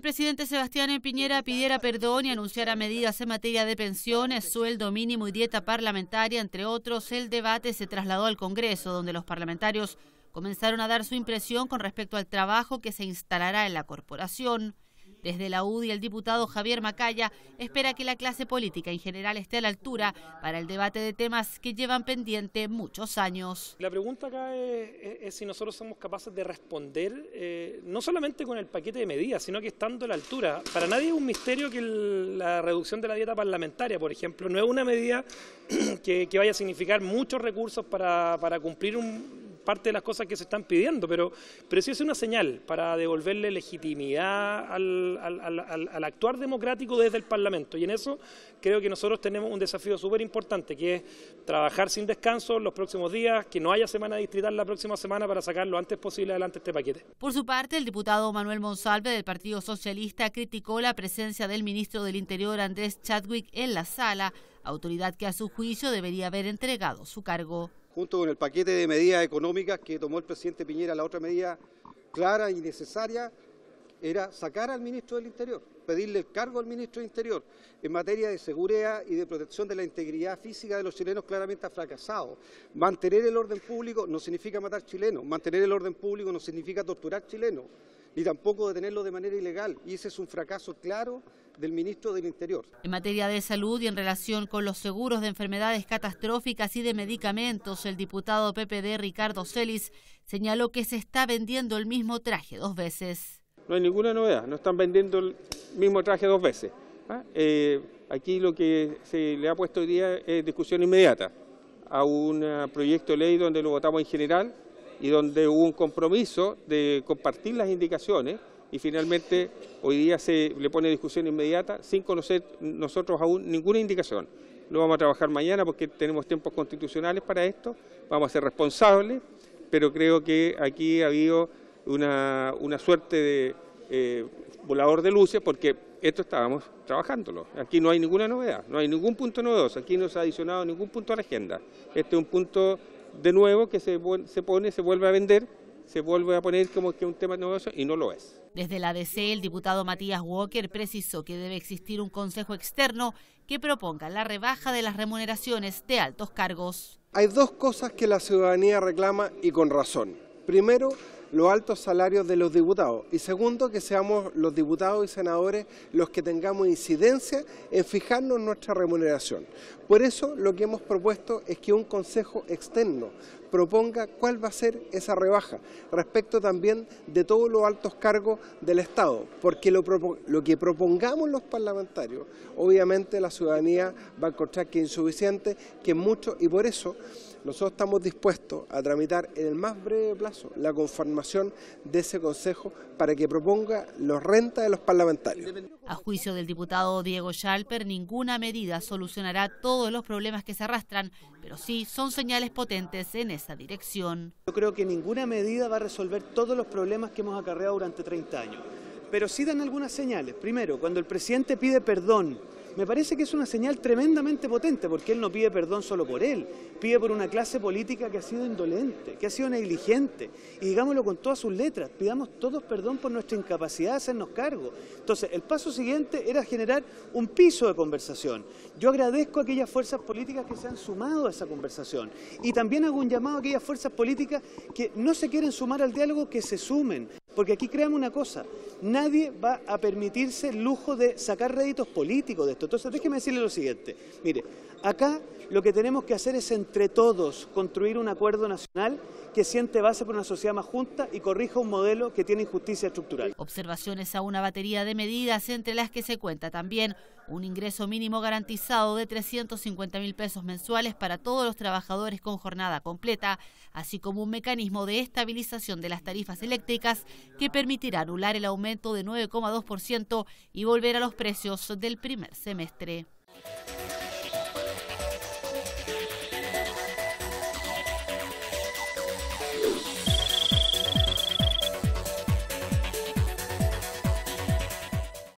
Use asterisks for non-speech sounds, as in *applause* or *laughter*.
presidente Sebastián Piñera pidiera perdón y anunciara medidas en materia de pensiones, sueldo mínimo y dieta parlamentaria, entre otros, el debate se trasladó al Congreso, donde los parlamentarios comenzaron a dar su impresión con respecto al trabajo que se instalará en la corporación. Desde la UDI, el diputado Javier Macaya espera que la clase política en general esté a la altura para el debate de temas que llevan pendiente muchos años. La pregunta acá es, si nosotros somos capaces de responder, eh, no solamente con el paquete de medidas, sino que estando a la altura. Para nadie es un misterio que la reducción de la dieta parlamentaria, por ejemplo, no es una medida *clears throat* que, vaya a significar muchos recursos para cumplir un, parte de las cosas que se están pidiendo, pero, pero sí es una señal para devolverle legitimidad al, al, actuar democrático desde el Parlamento. Y en eso creo que nosotros tenemos un desafío súper importante, que es trabajar sin descanso los próximos días, que no haya semana distrital la próxima semana para sacar lo antes posible adelante este paquete. Por su parte, el diputado Manuel Monsalve del Partido Socialista criticó la presencia del ministro del Interior Andrés Chadwick en la sala, autoridad que a su juicio debería haber entregado su cargo junto con el paquete de medidas económicas que tomó el presidente Piñera, la otra medida clara y necesaria era sacar al ministro del Interior, pedirle el cargo al ministro del Interior. En materia de seguridad y de protección de la integridad física de los chilenos claramente ha fracasado. Mantener el orden público no significa matar chilenos, mantener el orden público no significa torturar chilenos ni tampoco detenerlo de manera ilegal. Y ese es un fracaso claro del ministro del Interior. En materia de salud y en relación con los seguros de enfermedades catastróficas y de medicamentos, el diputado PPD Ricardo Celis señaló que se está vendiendo el mismo traje dos veces. No hay ninguna novedad, no están vendiendo el mismo traje dos veces. ¿ah? Eh, aquí lo que se le ha puesto hoy día es discusión inmediata a un proyecto de ley donde lo votamos en general y donde hubo un compromiso de compartir las indicaciones y finalmente hoy día se le pone discusión inmediata sin conocer nosotros aún ninguna indicación. Lo vamos a trabajar mañana porque tenemos tiempos constitucionales para esto, vamos a ser responsables, pero creo que aquí ha habido una, suerte de eh, volador de luces porque esto estábamos trabajándolo. Aquí no hay ninguna novedad, no hay ningún punto novedoso, aquí no se ha adicionado ningún punto a la agenda. Este es un punto de nuevo que se, se pone, se vuelve a vender, se vuelve a poner como que un tema novedoso y no lo es. Desde la DC, el diputado Matías Walker precisó que debe existir un consejo externo que proponga la rebaja de las remuneraciones de altos cargos. Hay dos cosas que la ciudadanía reclama y con razón. Primero, los altos salarios de los diputados y segundo, que seamos los diputados y senadores los que tengamos incidencia en fijarnos nuestra remuneración. Por eso lo que hemos propuesto es que un consejo externo proponga cuál va a ser esa rebaja respecto también de todos los altos cargos del Estado, porque lo, que propongamos los parlamentarios, obviamente la ciudadanía va a encontrar que es insuficiente, que es mucho y por eso nosotros estamos dispuestos a tramitar en el más breve plazo la conformación de ese Consejo para que proponga los rentas de los parlamentarios. A juicio del diputado Diego Schalper, ninguna medida solucionará todos los problemas que se arrastran, pero sí son señales potentes en esa dirección. Yo creo que ninguna medida va a resolver todos los problemas que hemos acarreado durante 30 años, pero sí dan algunas señales. Primero, cuando el presidente pide perdón me parece que es una señal tremendamente potente, porque él no pide perdón solo por él, pide por una clase política que ha sido indolente, que ha sido negligente, y digámoslo con todas sus letras, pidamos todos perdón por nuestra incapacidad de hacernos cargo. Entonces, el paso siguiente era generar un piso de conversación. Yo agradezco a aquellas fuerzas políticas que se han sumado a esa conversación, y también hago un llamado a aquellas fuerzas políticas que no se quieren sumar al diálogo, que se sumen, porque aquí creamos una cosa, nadie va a permitirse el lujo de sacar réditos políticos de esto. Entonces déjeme decirle lo siguiente, mire, acá lo que tenemos que hacer es entre todos construir un acuerdo nacional que siente base por una sociedad más junta y corrija un modelo que tiene injusticia estructural. Observaciones a una batería de medidas entre las que se cuenta también un ingreso mínimo garantizado de 350 mil pesos mensuales para todos los trabajadores con jornada completa, así como un mecanismo de estabilización de las tarifas eléctricas que permitirá anular el aumento de 9,2% y volver a los precios del primer semestre.